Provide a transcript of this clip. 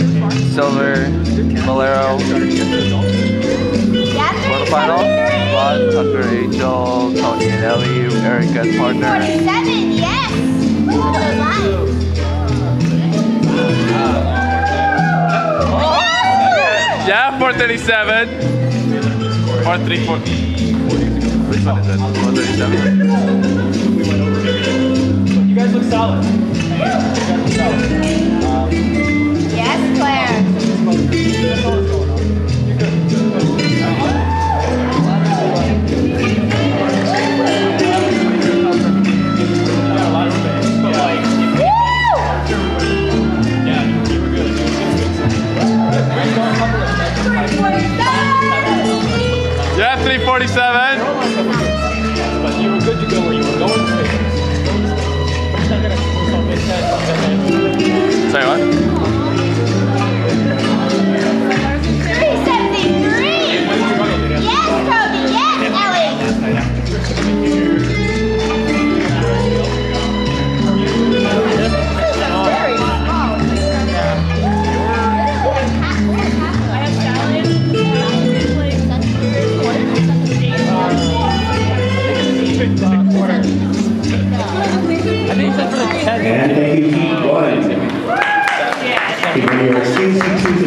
Silver, Bolero. Quarterfinal, Rod, Tucker, Angel, Tony and Ellie, Erica's partner. 47, yes! Yeah, 437. 434. Which one is it? 437? You guys look solid. 347. But you were good to go where you were And thank you, Heat One. Keeping your seats